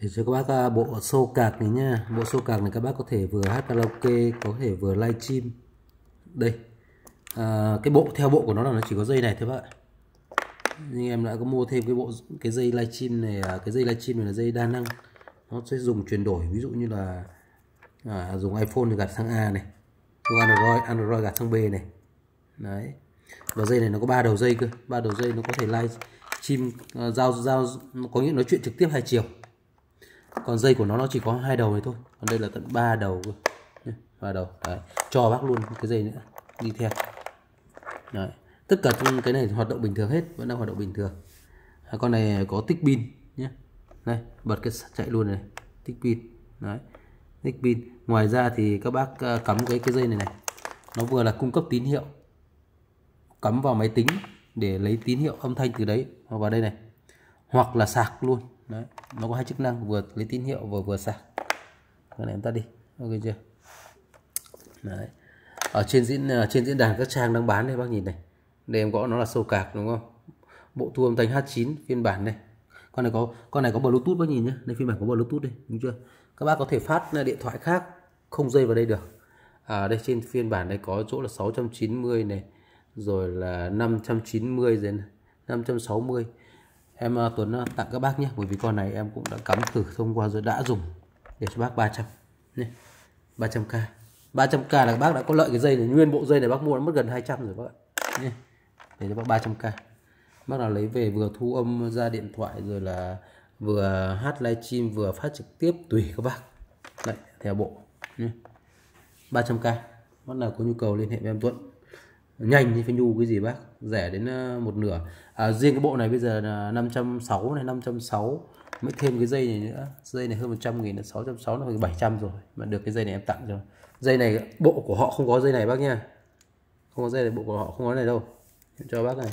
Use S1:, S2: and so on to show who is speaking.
S1: để cho các bác à, bộ sô cạc này nha. Bộ sô cạc này các bác có thể vừa hát karaoke có thể vừa live stream. Đây. À, cái bộ theo bộ của nó là nó chỉ có dây này thôi bạn. nhưng em đã có mua thêm cái bộ cái dây livestream này à, cái dây livestream này là dây đa năng. Nó sẽ dùng chuyển đổi ví dụ như là à, dùng iPhone thì gạt sang A này dùng Android Android gạt sang B này. Đấy. Và dây này nó có ba đầu dây cơ. Ba đầu dây nó có thể live stream uh, giao giao có nghĩa nói chuyện trực tiếp hai chiều còn dây của nó nó chỉ có hai đầu này thôi. Còn đây là tận ba đầu ba đầu. Đấy. cho bác luôn cái dây nữa. Đi theo. Đấy tất cả cái này hoạt động bình thường hết vẫn đang hoạt động bình thường. À, con này có tích pin nhé đây bật cái chạy luôn này. Tích pin. Đấy tích pin. Ngoài ra thì các bác à, cắm cái cái dây này này. Nó vừa là cung cấp tín hiệu. Cắm vào máy tính để lấy tín hiệu âm thanh từ đấy vào đây này. Hoặc là sạc luôn đấy nó có hai chức năng vừa lấy tín hiệu vừa vừa sạc. Cái này em tắt đi ok chưa? Đấy. Ở trên diễn à, trên diễn đàn các trang đang bán đây bác nhìn này. Đây em gõ nó là sâu cạc đúng không? Bộ thu âm thanh H9 phiên bản này con này có con này có bluetooth bác nhìn nhé đây phiên bản có bluetooth đây đúng chưa? Các bác có thể phát à, điện thoại khác không dây vào đây được. À đây trên phiên bản này có chỗ là 690 này rồi là 590 rồi này, 560 em ờ, Tuấn ờ, tặng các bác nhé, bởi vì con này em cũng đã cắm thử thông qua rồi, đã dùng để cho bác 300 nhé 300k 300k là các bác đã có lợi cái dây này, nguyên bộ dây này bác mua nó mất gần 200 rồi bác ạ. Nhé để cho bác 300k bác nào lấy về vừa thu âm ra điện thoại rồi là vừa hát livestream vừa phát trực tiếp, tùy các bác. Đấy, theo bộ. Nhé 300k bác nào có nhu cầu liên hệ với em Tuấn nhanh thì phải nhu cái gì bác? Rẻ đến ờ, một nửa. À, riêng cái bộ này bây giờ là 560 này 560 mới thêm cái dây này nữa. Dây này hơn 100 nghìn là 660 nó 700 rồi. Mà được cái dây này em tặng cho dây này bộ của họ không có dây này bác nha không có dây này bộ của họ không có này đâu. Cho bác này.